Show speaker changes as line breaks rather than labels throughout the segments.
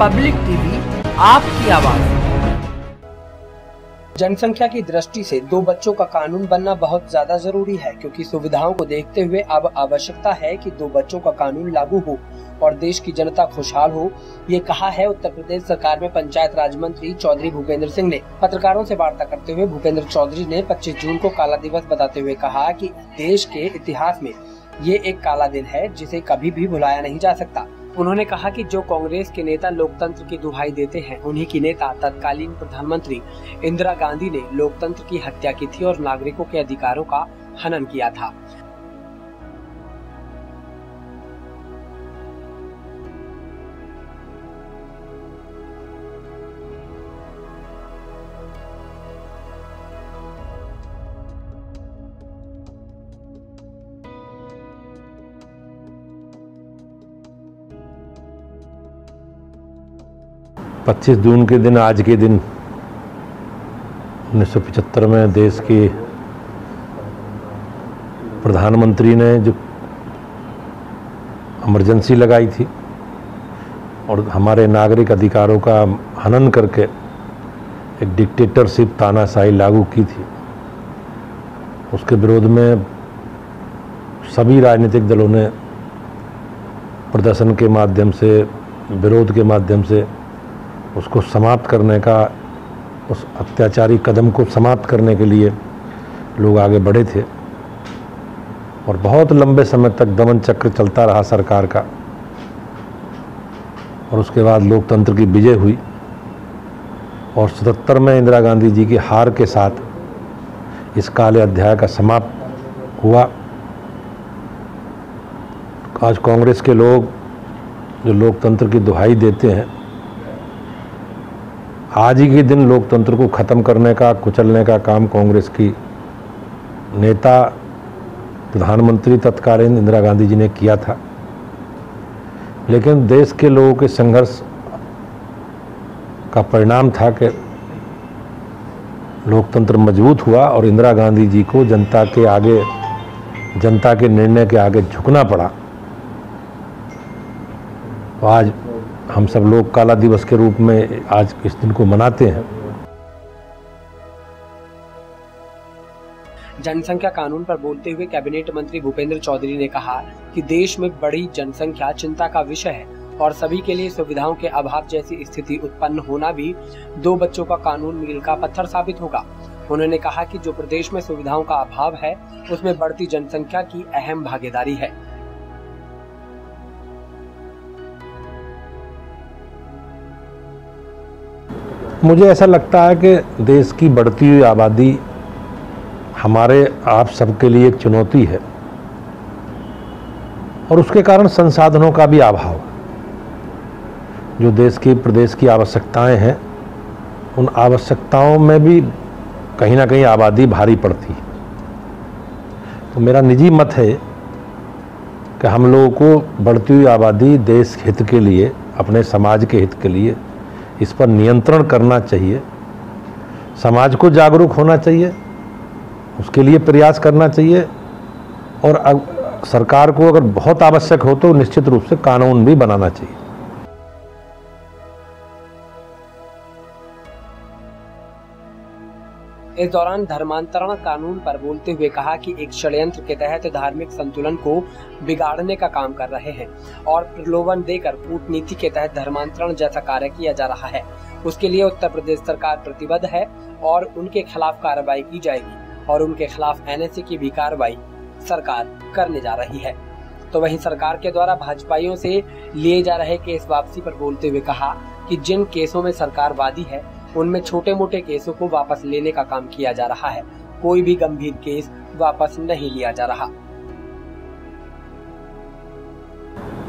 Public TV, आपकी आवाज़। जनसंख्या की दृष्टि से दो बच्चों का कानून बनना बहुत ज़्यादा ज़रूरी है, क्योंकि सुविधाओं को देखते हुए अब आवश्यकता है कि दो बच्चों का कानून लागू हो और देश की जनता खुशहाल हो। ये कहा है उत्तर प्रदेश सरकार में पंचायत राज मंत्री चौधरी भूपेंद्र सिंह ने। पत्रकारों से वार्ता करते हुए भूपेंद्र चौधरी ने 25 जून को काला दिवस बताते हुए कहा कि देश के इतिहास में ये एक काला दिन है, जिसे कभी भी भुलाया नहीं जा सकता। उन्होंने कहा कि जो कांग्रेस के नेता लोकतंत्र की दुहाई देते हैं, उन्हीं की नेता तत्कालीन प्रधानमंत्री इंदिरा गांधी ने लोकतंत्र की हत्या की थी और नागरिकों के अधिकारों का हनन किया था।
पच्चीस जून के दिन, आज के दिन 1975 में देश के प्रधानमंत्री ने जो इमरजेंसी लगाई थी और हमारे नागरिक अधिकारों का हनन करके एक डिक्टेटरशिप तानाशाही लागू की थी, उसके विरोध में सभी राजनीतिक दलों ने प्रदर्शन के माध्यम से, विरोध के माध्यम से उसको समाप्त करने का, उस अत्याचारी कदम को समाप्त करने के लिए लोग आगे बढ़े थे। और बहुत लंबे समय तक दमन चक्र चलता रहा सरकार का। और उसके बाद लोकतंत्र की विजय हुई। और सतहत्तर में इंदिरा गांधी जी की हार के साथ इस काले अध्याय का समाप्त हुआ। आज कांग्रेस के लोग जो लोकतंत्र की दुहाई देते हैं आज ही के दिन लोकतंत्र को ख़त्म करने का, कुचलने का काम कांग्रेस की नेता, प्रधानमंत्री तत्कालीन इंदिरा गांधी जी ने किया था। लेकिन देश के लोगों के संघर्ष का परिणाम था कि लोकतंत्र मज़बूत हुआ और इंदिरा गांधी जी को जनता के आगे, जनता के निर्णय के आगे झुकना पड़ा। तो आज हम सब लोग काला दिवस के रूप में आज इस दिन को मनाते हैं।
जनसंख्या कानून पर बोलते हुए कैबिनेट मंत्री भूपेंद्र चौधरी ने कहा कि देश में बड़ी जनसंख्या चिंता का विषय है और सभी के लिए सुविधाओं के अभाव जैसी स्थिति उत्पन्न होना भी दो बच्चों का कानून मील का पत्थर साबित होगा। उन्होंने कहा कि जो प्रदेश में सुविधाओं का अभाव है, उसमें बढ़ती जनसंख्या की अहम भागीदारी है।
मुझे ऐसा लगता है कि देश की बढ़ती हुई आबादी हमारे आप सबके लिए एक चुनौती है। और उसके कारण संसाधनों का भी अभाव जो देश की, प्रदेश की आवश्यकताएँ हैं, उन आवश्यकताओं में भी कहीं ना कहीं आबादी भारी पड़ती तो मेरा निजी मत है कि हम लोगों को बढ़ती हुई आबादी देश हित के लिए, अपने समाज के हित के लिए इस पर नियंत्रण करना चाहिए। समाज को जागरूक होना चाहिए। उसके लिए प्रयास करना चाहिए। और सरकार को अगर बहुत आवश्यक हो तो निश्चित रूप से कानून भी बनाना चाहिए।
इस दौरान धर्मांतरण कानून पर बोलते हुए कहा कि एक षड्यंत्र के तहत धार्मिक संतुलन को बिगाड़ने का काम कर रहे हैं और प्रलोभन देकर कूटनीति के तहत धर्मांतरण जैसा कार्य किया जा रहा है। उसके लिए उत्तर प्रदेश सरकार प्रतिबद्ध है और उनके खिलाफ कार्रवाई की जाएगी और उनके खिलाफ एनएसए की भी कार्रवाई सरकार करने जा रही है। तो वहीं सरकार के द्वारा भाजपाइयों से लिए जा रहे केस वापसी पर बोलते हुए कहा कि जिन केसों में सरकार वादी है उनमें छोटे मोटे केसों को वापस लेने का काम किया जा रहा है। कोई भी गंभीर केस वापस नहीं लिया जा रहा।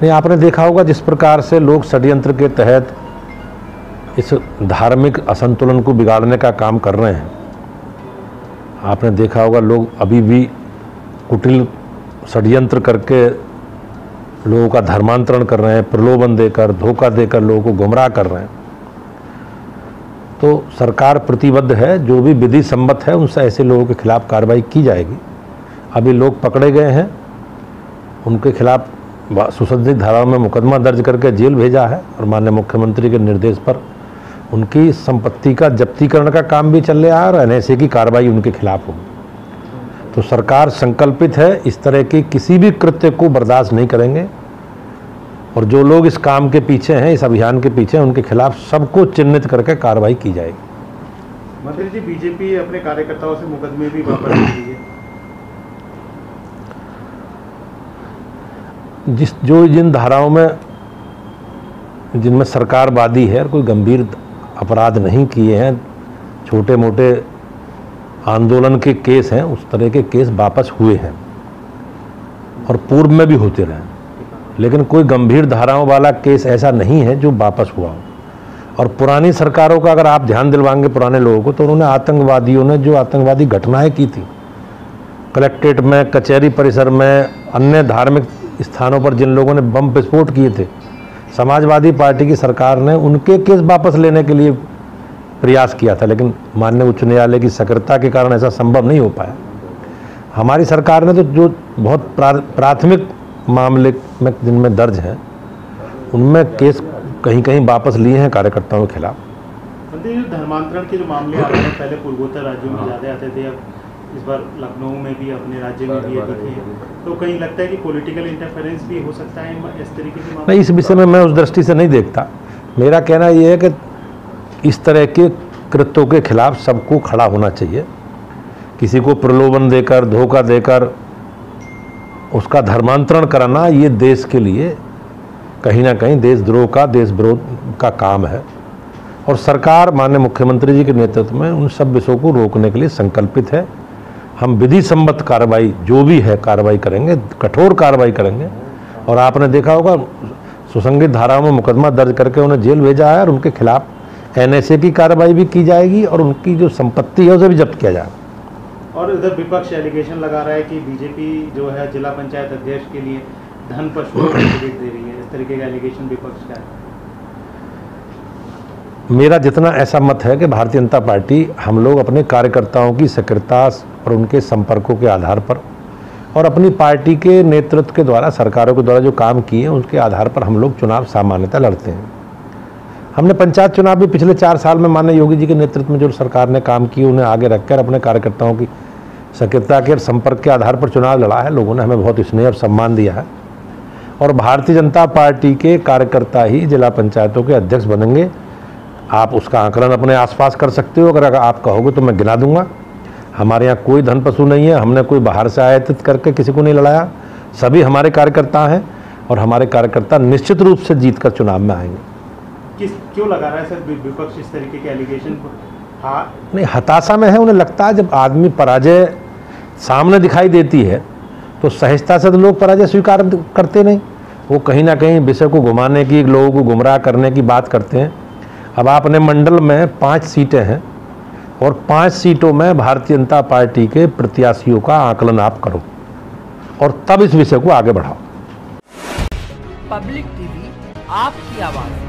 नहीं, आपने देखा होगा जिस प्रकार से लोग षड्यंत्र के तहत इस धार्मिक असंतुलन को बिगाड़ने का काम कर रहे हैं। आपने देखा होगा लोग अभी भी कुटिल षड्यंत्र करके लोगों का धर्मांतरण कर रहे हैं, प्रलोभन देकर, धोखा देकर लोगों को गुमराह कर रहे हैं। तो सरकार प्रतिबद्ध है, जो भी विधि सम्मत है, उनसे ऐसे लोगों के खिलाफ कार्रवाई की जाएगी। अभी लोग पकड़े गए हैं, उनके खिलाफ सुसज्जित धाराओं में मुकदमा दर्ज करके जेल भेजा है, और माननीय मुख्यमंत्री के निर्देश पर उनकी संपत्ति का जब्तीकरण का काम भी चल रहा है, और एनएसए की कार्रवाई उनके खिलाफ होगी। तो सरकार संकल्पित है, इस तरह के किसी भी कृत्य को बर्दाश्त नहीं करेंगे। और जो लोग इस काम के पीछे हैं इस अभियान के पीछे उनके खिलाफ सबको चिन्हित करके कार्रवाई की जाएगी।
मंत्री जी बीजेपी अपने कार्यकर्ताओं से मुकदमे भी वापस है।
जिस जो जिन धाराओं में जिनमें सरकार वादी है और कोई गंभीर अपराध नहीं किए हैं छोटे मोटे आंदोलन के केस हैं उस तरह के केस वापस हुए हैं और पूर्व में भी होते रहे लेकिन कोई गंभीर धाराओं वाला केस ऐसा नहीं है जो वापस हुआ हो। और पुरानी सरकारों का अगर आप ध्यान दिलवाएँगे पुराने लोगों को तो उन्होंने आतंकवादियों ने जो आतंकवादी घटनाएँ की थी, कलेक्ट्रेट में, कचहरी परिसर में, अन्य धार्मिक स्थानों पर जिन लोगों ने बम विस्फोट किए थे, समाजवादी पार्टी की सरकार ने उनके केस वापस लेने के लिए प्रयास किया था, लेकिन माननीय उच्च न्यायालय की सक्रियता के कारण ऐसा संभव नहीं हो पाया। हमारी सरकार ने तो जो बहुत प्राथमिक मामले में जिनमें दर्ज हैं उनमें केस कहीं कहीं वापस लिए हैं कार्यकर्ताओं के खिलाफ।
धर्मांतरण के जो मामले आ रहे हैं पहले पूर्वोत्तर राज्यों में ज़्यादा आते थे अब इस बार लखनऊ में भी अपने राज्य में भी दिखे तो कहीं लगता है कि पॉलिटिकल इंटरफेरेंस भी हो सकता है इस तरीके के
नहीं इस विषय में मैं उस दृष्टि से नहीं देखता। मेरा कहना यह है कि इस तरह के कृत्यों के खिलाफ सबको खड़ा होना चाहिए। किसी को प्रलोभन देकर धोखा देकर उसका धर्मांतरण कराना ये देश के लिए कहीं ना कहीं देशद्रोह का देश विरोध का काम है। और सरकार माननीय मुख्यमंत्री जी के नेतृत्व में उन सब विषयों को रोकने के लिए संकल्पित है। हम विधि सम्मत कार्रवाई, जो भी है, कार्रवाई करेंगे, कठोर कार्रवाई करेंगे। और आपने देखा होगा, सुसंगित धाराओं में मुकदमा दर्ज करके उन्हें जेल भेजा है और उनके खिलाफ एनएसए की कार्रवाई भी की जाएगी और उनकी जो संपत्ति है उसे भी जब्त किया जाएगा।
और इधर विपक्ष एलिगेशन लगा रहा है कि बीजेपी जो है जिला पंचायत अध्यक्ष के लिए धन पशुओं को दे रही है। इस तरीके का एलिगेशन विपक्ष का है।
मेरा जितना ऐसा मत है कि भारतीय जनता पार्टी हम लोग अपने कार्यकर्ताओं की सक्रियता और उनके संपर्कों के आधार पर और अपनी पार्टी के नेतृत्व के द्वारा, सरकारों के द्वारा जो काम किए हैं उसके आधार पर हम लोग चुनाव सामान्यतः लड़ते हैं। हमने पंचायत चुनाव भी पिछले चार साल में माननीय योगी जी के नेतृत्व में जो सरकार ने काम किए, उन्हें आगे रखकर अपने कार्यकर्ताओं की सक्रियता के संपर्क के आधार पर चुनाव लड़ा है। लोगों ने हमें बहुत स्नेह और सम्मान दिया है। और भारतीय जनता पार्टी के कार्यकर्ता ही जिला पंचायतों के अध्यक्ष बनेंगे। आप उसका आंकलन अपने आसपास कर सकते हो। अगर आप कहोगे तो मैं गिना दूँगा। हमारे यहाँ कोई धन पशु नहीं है। हमने कोई बाहर से आयातित करके किसी को नहीं लड़ाया। सभी हमारे कार्यकर्ता हैं और हमारे कार्यकर्ता निश्चित रूप से जीत कर चुनाव में आएँगे।
किस, क्यों लगा रहा है सर? विपक्ष इस तरीके के एलिगेशन को? हाँ।
नहीं हताशा में है उन्हें लगता है जब आदमी पराजय सामने दिखाई देती है तो सहजता से तो लोग पराजय स्वीकार करते नहीं। वो कहीं ना कहीं विषय को घुमाने की लोगों को गुमराह करने की बात करते हैं। अब आपने मंडल में पाँच सीटें हैं और पाँच सीटों में भारतीय जनता पार्टी के प्रत्याशियों का आकलन आप करो और तब इस विषय को आगे बढ़ाओ।
पब्लिक टीवी आपकी आवाज़।